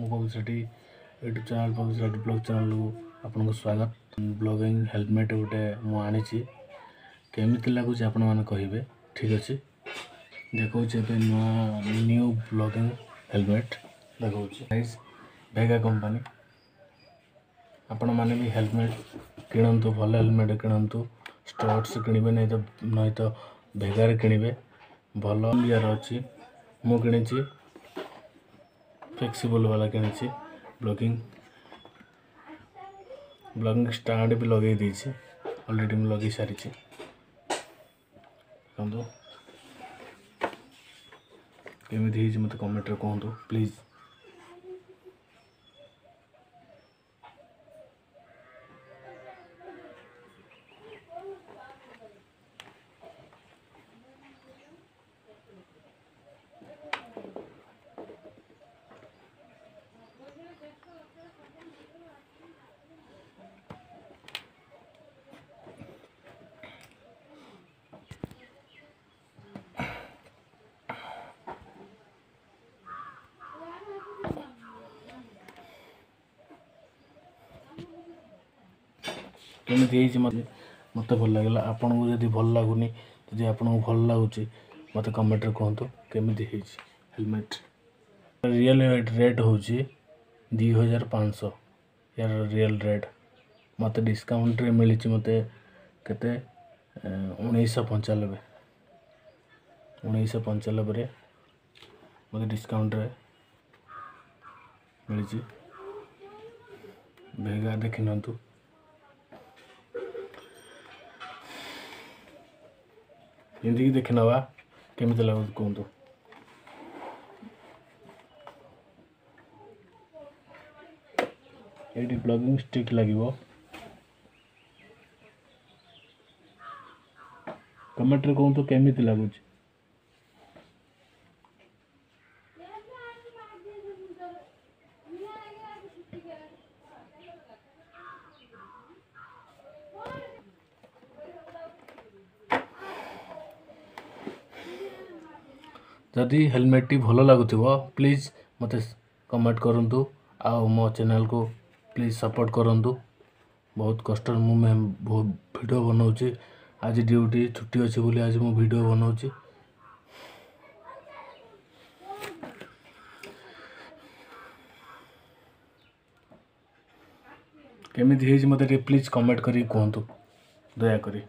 ମୁଁ କହୁଛି ସେଠି ୟୁଟ୍ୟୁବ୍ ଚ୍ୟାନେଲ୍ କହୁଛି ସେଠି ବ୍ଲଗ୍ ଚ୍ୟାନେଲ୍କୁ ଆପଣଙ୍କୁ ସ୍ୱାଗତ ବ୍ଲଗିଂ ହେଲମେଟ୍ ଗୋଟେ ମୁଁ ଆଣିଛି କେମିତି ଲାଗୁଛି ଆପଣମାନେ କହିବେ ଠିକ୍ ଅଛି ଦେଖାଉଛି ଏବେ ନୂଆ ନ୍ୟୁ ବ୍ଲଗିଂ ହେଲମେଟ୍ ଦେଖାଉଛି ପ୍ରାଇସ୍ ଭେଗା କମ୍ପାନୀ ଆପଣମାନେ ବି ହେଲମେଟ୍ କିଣନ୍ତୁ ଭଲ ହେଲମେଟ୍ କିଣନ୍ତୁ ଷ୍ଟଟ୍ସ କିଣିବେ ନାହିଁ ତ ନାହିଁ ତ ଭେଗାରେ କିଣିବେ ଭଲ ଇଆର ଅଛି ମୁଁ କିଣିଛି फ्लेक्सिबल वाला कि ब्लगिंग ब्लगिंग स्टार्ट भी लगे अलरेडी मुझे लगे सारी देखो केमी मत कमेंट्रे कहतु प्लीज एमती मत भल लगे आपन को जब भल लगुनि जब आप भल लगुच्छे मत कमेट कहतु केमी हेलमेट रियल रेट हो दी हजार पाँच सौ यार रियल रेट मत डिस्काउंट मिली मत के उन्नीस पंचानबे उन्नीस पंचानबे मत डिस्काउंट मिली भेगा देखी जिंदगी देखना वा कमी मतलब लग कौन तो ये ब्लगिंग स्टिक लगे कमेट्रे कहत कमी लगुच्छे ଯଦି ହେଲମେଟ୍ଟି ଭଲ ଲାଗୁଥିବ ପ୍ଲିଜ୍ ମୋତେ କମେଣ୍ଟ କରନ୍ତୁ ଆଉ ମୋ ଚ୍ୟାନେଲ୍କୁ ପ୍ଲିଜ୍ ସପୋର୍ଟ କରନ୍ତୁ ବହୁତ କଷ୍ଟରେ ମୁଁ ବହୁତ ଭିଡ଼ିଓ ବନାଉଛି ଆଜି ଡ୍ୟୁଟି ଛୁଟି ଅଛି ବୋଲି ଆଜି ମୁଁ ଭିଡ଼ିଓ ବନାଉଛି କେମିତି ହେଇଛି ମୋତେ ଟିକେ ପ୍ଲିଜ୍ କମେଣ୍ଟ କରିକି କୁହନ୍ତୁ ଦୟାକରି